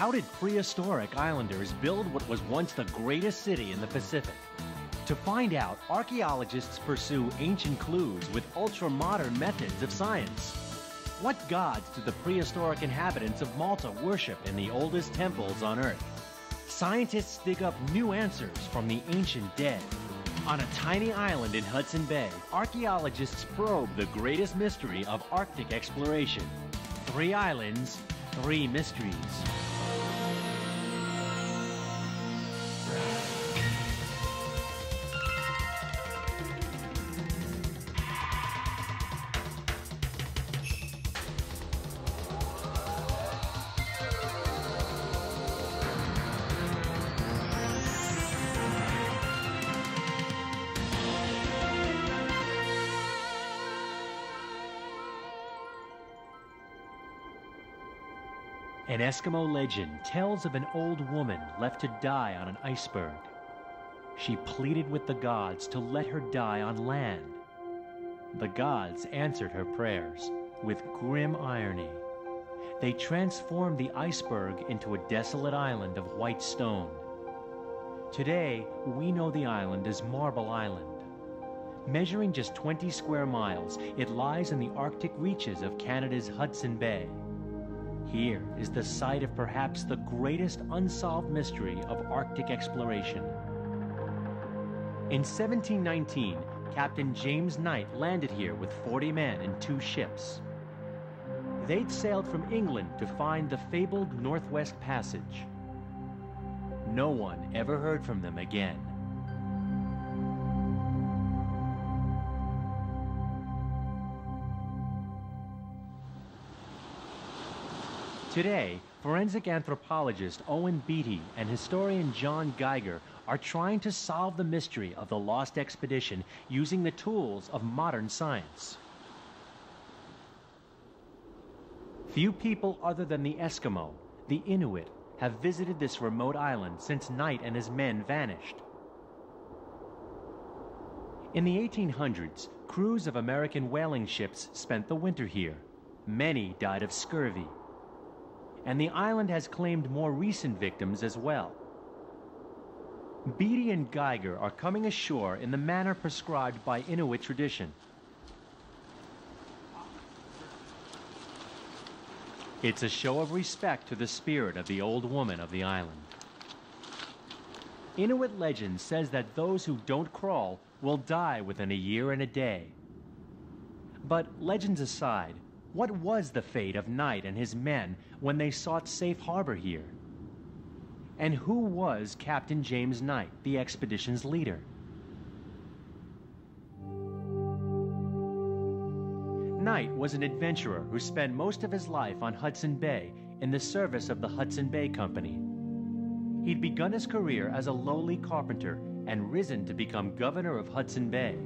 How did prehistoric islanders build what was once the greatest city in the Pacific? To find out, archaeologists pursue ancient clues with ultra-modern methods of science. What gods did the prehistoric inhabitants of Malta worship in the oldest temples on Earth? Scientists dig up new answers from the ancient dead. On a tiny island in Hudson Bay, archaeologists probe the greatest mystery of Arctic exploration. Three islands, three mysteries. An Eskimo legend tells of an old woman left to die on an iceberg. She pleaded with the gods to let her die on land. The gods answered her prayers with grim irony. They transformed the iceberg into a desolate island of white stone. Today, we know the island as Marble Island. Measuring just 20 square miles, it lies in the Arctic reaches of Canada's Hudson Bay. Here is the site of perhaps the greatest unsolved mystery of Arctic exploration. In 1719, Captain James Knight landed here with 40 men and two ships. They'd sailed from England to find the fabled Northwest Passage. No one ever heard from them again. Today, forensic anthropologist Owen Beattie and historian John Geiger are trying to solve the mystery of the lost expedition using the tools of modern science. Few people other than the Eskimo, the Inuit, have visited this remote island since Knight and his men vanished. In the 1800s, crews of American whaling ships spent the winter here. Many died of scurvy and the island has claimed more recent victims as well. Beattie and Geiger are coming ashore in the manner prescribed by Inuit tradition. It's a show of respect to the spirit of the old woman of the island. Inuit legend says that those who don't crawl will die within a year and a day. But legends aside, what was the fate of Knight and his men when they sought safe harbor here? And who was Captain James Knight, the expedition's leader? Knight was an adventurer who spent most of his life on Hudson Bay in the service of the Hudson Bay Company. He'd begun his career as a lowly carpenter and risen to become governor of Hudson Bay.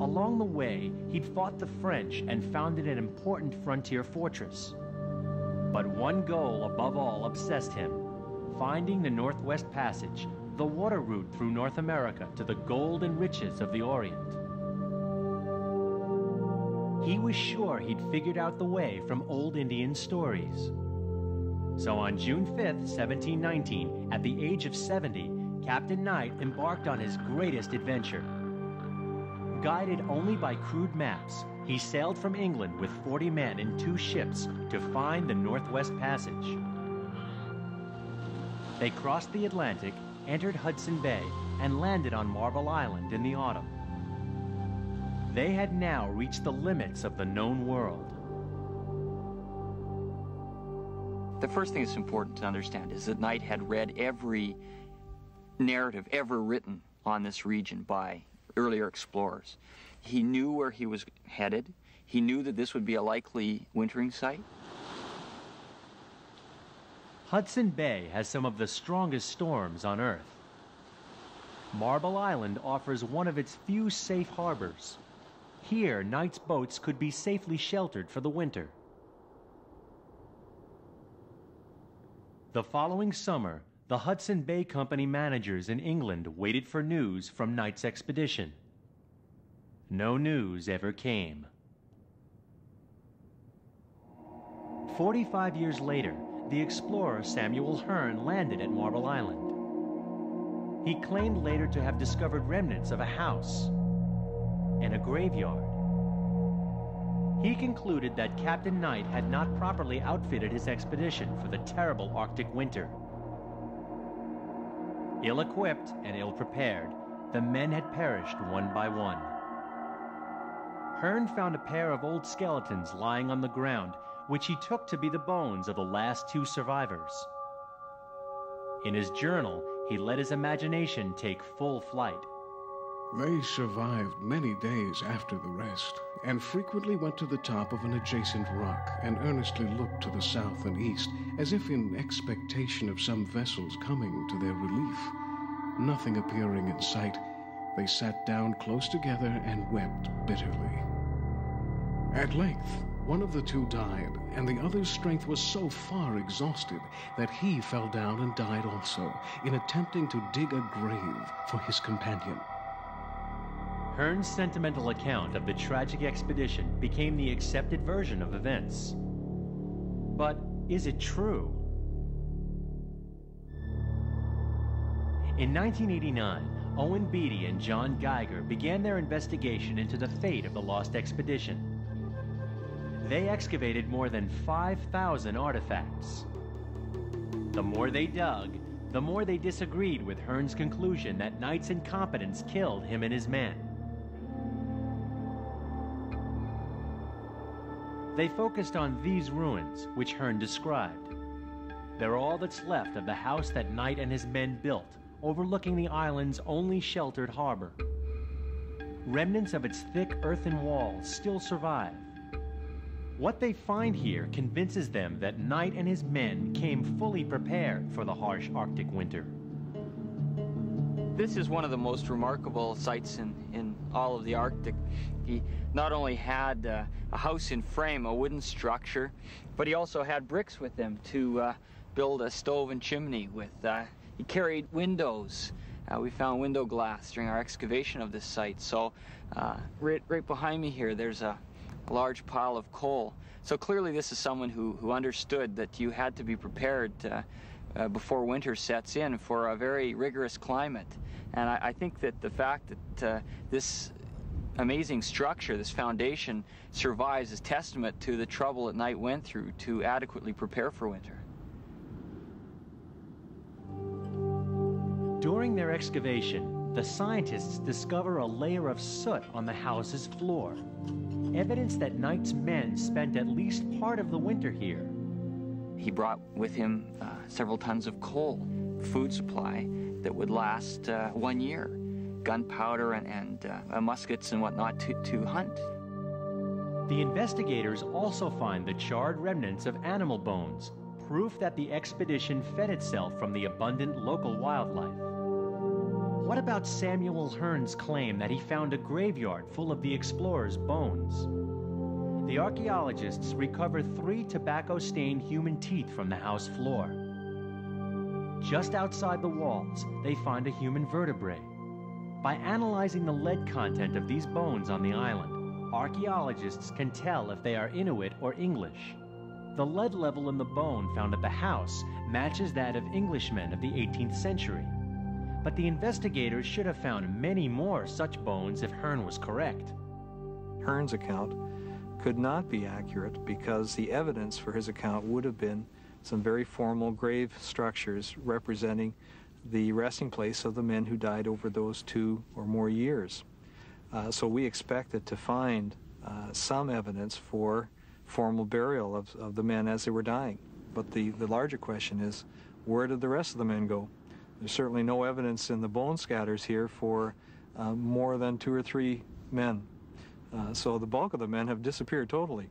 Along the way, he'd fought the French and founded an important frontier fortress. But one goal above all obsessed him, finding the Northwest Passage, the water route through North America to the gold and riches of the Orient. He was sure he'd figured out the way from old Indian stories. So on June 5th, 1719, at the age of 70, Captain Knight embarked on his greatest adventure. Guided only by crude maps, he sailed from England with 40 men in two ships to find the Northwest Passage. They crossed the Atlantic, entered Hudson Bay, and landed on Marble Island in the autumn. They had now reached the limits of the known world. The first thing that's important to understand is that Knight had read every narrative ever written on this region by earlier explorers. He knew where he was headed. He knew that this would be a likely wintering site. Hudson Bay has some of the strongest storms on Earth. Marble Island offers one of its few safe harbors. Here, Knight's boats could be safely sheltered for the winter. The following summer, the Hudson Bay Company managers in England waited for news from Knight's expedition. No news ever came. Forty-five years later, the explorer Samuel Hearne landed at Marble Island. He claimed later to have discovered remnants of a house and a graveyard. He concluded that Captain Knight had not properly outfitted his expedition for the terrible Arctic winter. Ill-equipped and ill-prepared, the men had perished one by one. Hearne found a pair of old skeletons lying on the ground, which he took to be the bones of the last two survivors. In his journal, he let his imagination take full flight. They survived many days after the rest, and frequently went to the top of an adjacent rock and earnestly looked to the south and east, as if in expectation of some vessels coming to their relief. Nothing appearing in sight, they sat down close together and wept bitterly. At length, one of the two died, and the other's strength was so far exhausted that he fell down and died also, in attempting to dig a grave for his companion. Hearne's sentimental account of the tragic expedition became the accepted version of events. But is it true? In 1989, Owen Beattie and John Geiger began their investigation into the fate of the lost expedition. They excavated more than 5,000 artifacts. The more they dug, the more they disagreed with Hearne's conclusion that Knight's incompetence killed him and his men. They focused on these ruins, which Hearne described. They're all that's left of the house that Knight and his men built, overlooking the island's only sheltered harbor. Remnants of its thick earthen walls still survive. What they find here convinces them that Knight and his men came fully prepared for the harsh Arctic winter. This is one of the most remarkable sites in, in all of the Arctic. He not only had uh, a house in frame, a wooden structure, but he also had bricks with him to uh, build a stove and chimney with. Uh, he carried windows. Uh, we found window glass during our excavation of this site. So uh, right, right behind me here, there's a large pile of coal. So clearly this is someone who, who understood that you had to be prepared uh, uh, before winter sets in for a very rigorous climate. And I, I think that the fact that uh, this amazing structure, this foundation, survives is testament to the trouble that Knight went through to adequately prepare for winter. During their excavation, the scientists discover a layer of soot on the house's floor, evidence that Knight's men spent at least part of the winter here. He brought with him uh, several tons of coal, food supply that would last uh, one year, gunpowder and, and uh, muskets and whatnot to, to hunt. The investigators also find the charred remnants of animal bones, proof that the expedition fed itself from the abundant local wildlife. What about Samuel Hearne's claim that he found a graveyard full of the explorer's bones? The archaeologists recover three tobacco-stained human teeth from the house floor. Just outside the walls, they find a human vertebrae. By analyzing the lead content of these bones on the island, archaeologists can tell if they are Inuit or English. The lead level in the bone found at the house matches that of Englishmen of the 18th century. But the investigators should have found many more such bones if Hearne was correct. Hearne's account could not be accurate because the evidence for his account would have been some very formal grave structures representing the resting place of the men who died over those two or more years. Uh, so we expected to find uh, some evidence for formal burial of, of the men as they were dying. But the, the larger question is, where did the rest of the men go? There's certainly no evidence in the bone scatters here for uh, more than two or three men. Uh, so the bulk of the men have disappeared totally.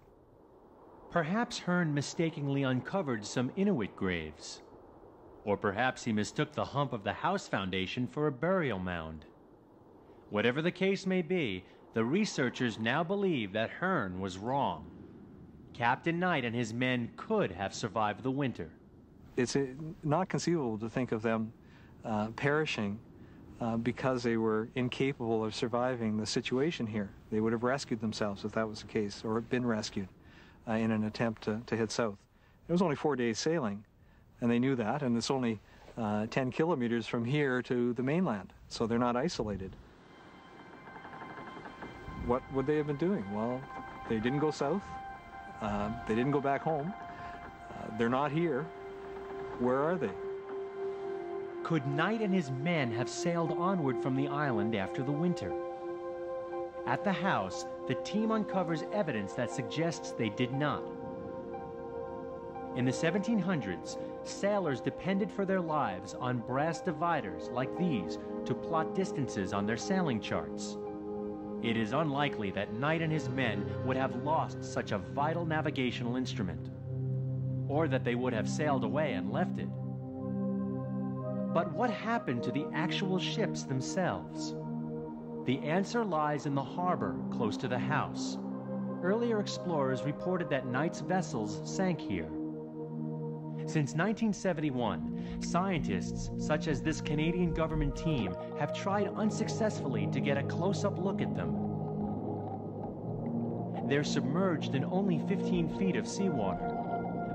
Perhaps Hearne mistakenly uncovered some Inuit graves. Or perhaps he mistook the hump of the house foundation for a burial mound. Whatever the case may be, the researchers now believe that Hearne was wrong. Captain Knight and his men could have survived the winter. It's uh, not conceivable to think of them uh, perishing uh, because they were incapable of surviving the situation here. They would have rescued themselves if that was the case, or been rescued uh, in an attempt to, to head south. It was only four days sailing, And they knew that, and it's only uh, 10 kilometers from here to the mainland, so they're not isolated. What would they have been doing? Well, they didn't go south, uh, they didn't go back home, they're not here. Where are they? Could Knight and his men have sailed onward from the island after the winter? At the house, the team uncovers evidence that suggests they did not. In the 1700s, sailors depended for their lives on brass dividers like these to plot distances on their sailing charts. It is unlikely that Knight and his men would have lost such a vital navigational instrument, or that they would have sailed away and left it. But what happened to the actual ships themselves? The answer lies in the harbor close to the house. Earlier explorers reported that Knight's vessels sank here. Since 1971, scientists such as this Canadian government team have tried unsuccessfully to get a close-up look at them. They're submerged in only 15 feet of seawater,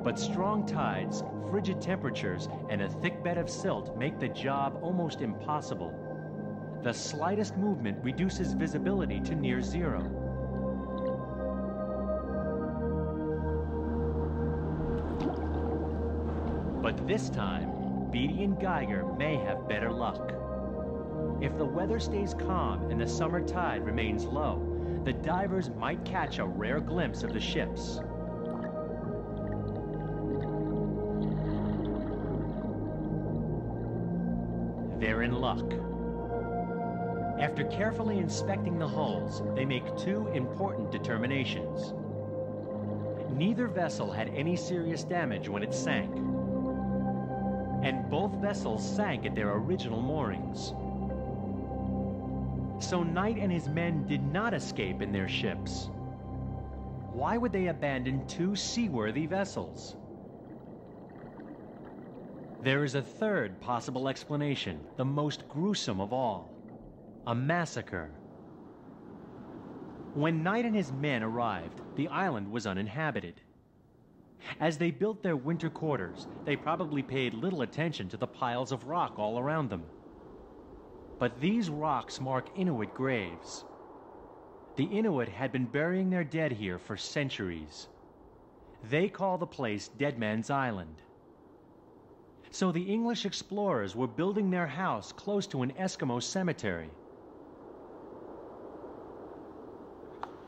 but strong tides, frigid temperatures, and a thick bed of silt make the job almost impossible. The slightest movement reduces visibility to near zero. But this time, Beattie and Geiger may have better luck. If the weather stays calm and the summer tide remains low, the divers might catch a rare glimpse of the ships. In luck. After carefully inspecting the hulls, they make two important determinations. Neither vessel had any serious damage when it sank, and both vessels sank at their original moorings. So Knight and his men did not escape in their ships. Why would they abandon two seaworthy vessels? There is a third possible explanation, the most gruesome of all. A massacre. When Knight and his men arrived, the island was uninhabited. As they built their winter quarters, they probably paid little attention to the piles of rock all around them. But these rocks mark Inuit graves. The Inuit had been burying their dead here for centuries. They call the place Dead Man's Island. So the English explorers were building their house close to an Eskimo cemetery.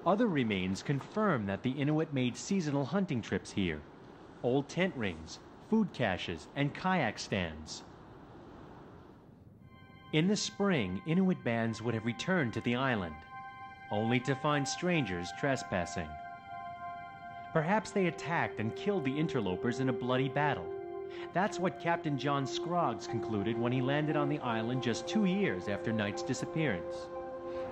Other remains confirm that the Inuit made seasonal hunting trips here. Old tent rings, food caches, and kayak stands. In the spring, Inuit bands would have returned to the island, only to find strangers trespassing. Perhaps they attacked and killed the interlopers in a bloody battle. That's what Captain John Scroggs concluded when he landed on the island just two years after Knight's disappearance.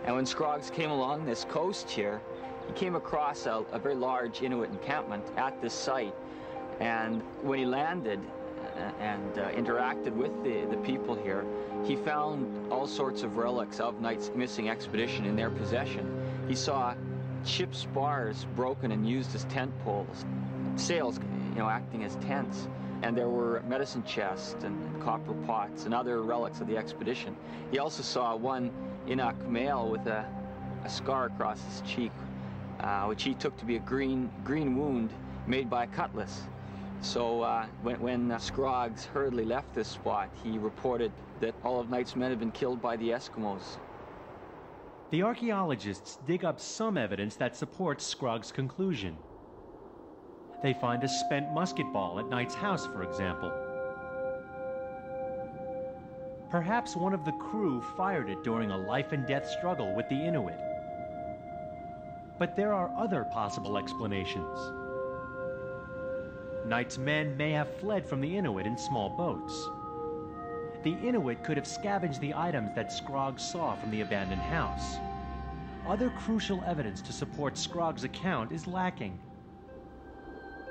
And when Scroggs came along this coast here, he came across a, a very large Inuit encampment at this site. And when he landed uh, and uh, interacted with the, the people here, he found all sorts of relics of Knight's missing expedition in their possession. He saw ship spars broken and used as tent poles, sails, you know, acting as tents and there were medicine chests and, copper pots and other relics of the expedition. He also saw one Inuk male with a, a scar across his cheek, uh, which he took to be a green, green wound made by a cutlass. So uh, when, when uh, Scroggs hurriedly left this spot, he reported that all of Knight's men had been killed by the Eskimos. The archaeologists dig up some evidence that supports Scroggs' conclusion. They find a spent musket ball at Knight's house, for example. Perhaps one of the crew fired it during a life and death struggle with the Inuit. But there are other possible explanations. Knight's men may have fled from the Inuit in small boats. The Inuit could have scavenged the items that Scroggs saw from the abandoned house. Other crucial evidence to support Scroggs' account is lacking.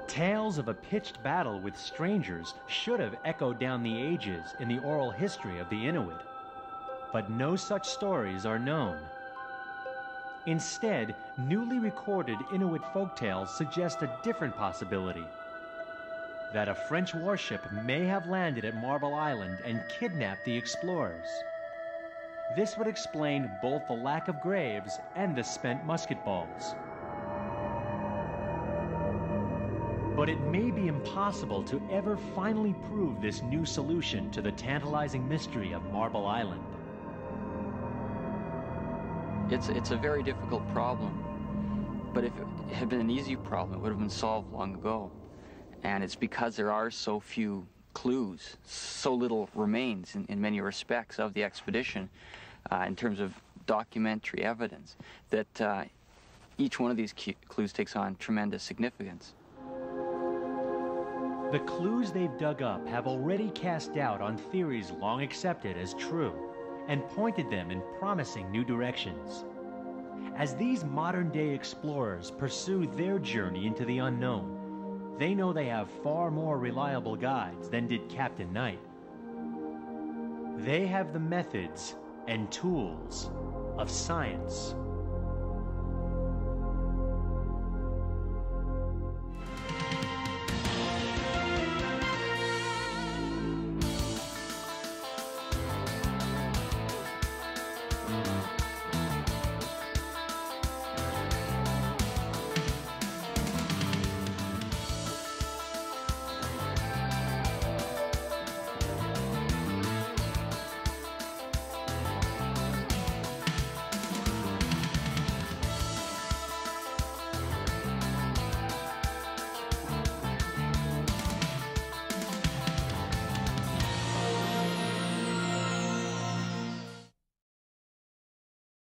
Tales of a pitched battle with strangers should have echoed down the ages in the oral history of the Inuit. But no such stories are known. Instead, newly recorded Inuit folktales suggest a different possibility. that a French warship may have landed at Marble Island and kidnapped the explorers. This would explain both the lack of graves and the spent musket balls. But it may be impossible to ever finally prove this new solution to the tantalizing mystery of Marble Island. It's, it's a very difficult problem, but if it had been an easy problem, it would have been solved long ago. And it's because there are so few clues, so little remains in, in many respects of the expedition uh, in terms of documentary evidence that uh, each one of these clues takes on tremendous significance. The clues they've dug up have already cast doubt on theories long accepted as true and pointed them in promising new directions. As these modern day explorers pursue their journey into the unknown, they know they have far more reliable guides than did Captain Knight. They have the methods and tools of science.